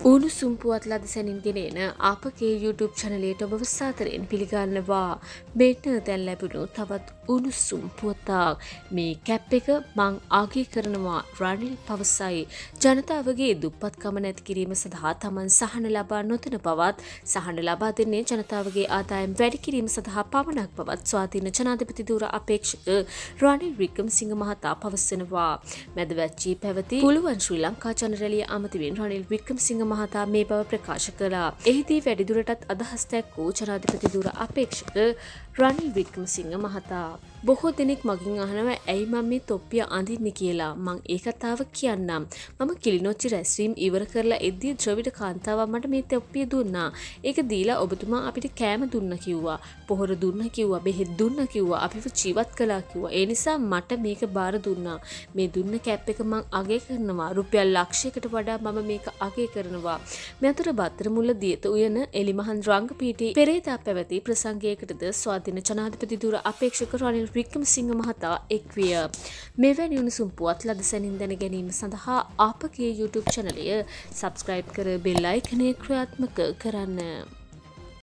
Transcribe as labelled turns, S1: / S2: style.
S1: උණුසුම් පුවත් ලද සැනින් ගෙනෙන අපගේ YouTube චනලයට ඔබව සාතරයෙන් පිළිගන්නවා. මෙන්න දැන් ලැබුණු තවත් උණුසුම් පුවතාක්. මේ කැප් එක මං ආගී කරනවා රනිල් පවසයි. ජනතාවගේ දුප්පත්කම නැති කිරීම සඳහා තමන් සහන ලබා නොතන බවත් සහන ලබා දෙන්නේ ජනතාවගේ ආදායම් වැඩි කිරීම සඳහා පමණක් බවත් ස්වාධීන ජනාධිපති ධූර අපේක්ෂක රනිල් වික්‍රමසිංහ මහතා පවසනවා. මැදවැච්චී පැවති පුළුවන් ශ්‍රී ලංකා ජනරැලිය අමතිවෙන් රනිල් වික්‍රමසිංහ මහතා මේ බව ප්‍රකාශ කළා. එහිදී වැඩිදුරටත් අදහස් දැක්වූ ජනාධිපති ධූර අපේක්ෂක රනිල් වික්‍රමසිංහ මහතා. බොහෝ දෙනෙක් මගින් අහනව ඇයි මම මේ තොප්පිය අඳින්න කියලා මං ඒ කතාව කියන්නම්. මම කිලිනොච්චි රැස්වීම් ඉවර කරලා එද්දී ද්‍රවිඩ කාන්තාව මට මේ තොප්පිය දුන්නා. ඒක දීලා ඔබතුමා අපිට කෑම දුන්න කිව්වා. පොහොර දුන්න කිව්වා. බෙහෙත් දුන්න කිව්වා. අපිව ජීවත් කළා කිව්වා. ඒ නිසා මට මේක බාර දුන්නා. මේ දුන්න කැප් එක මං අගය කරනවා. රුපියල් ලක්ෂයකට වඩා මම මේක අගය කරනවා. මේ අතර බත්තර මුල්ල දියත උයන එලිමහන් රංගපීටි පෙරේදා පැවති ප්‍රසංගයකටද ස්වාධීන ජනාධිපති දුර අපේක්ෂක රනිල් වික්‍රමසිංහ මහතා එක්විය. මෙවැනි උණුසුම් පුවත් ලද සැනින් දැන ගැනීම සඳහා ආපගේ YouTube චනලය සබස්ක්‍රයිබ් කර බෙල්ලයිකනය ක්‍රියාත්මක කරන්න.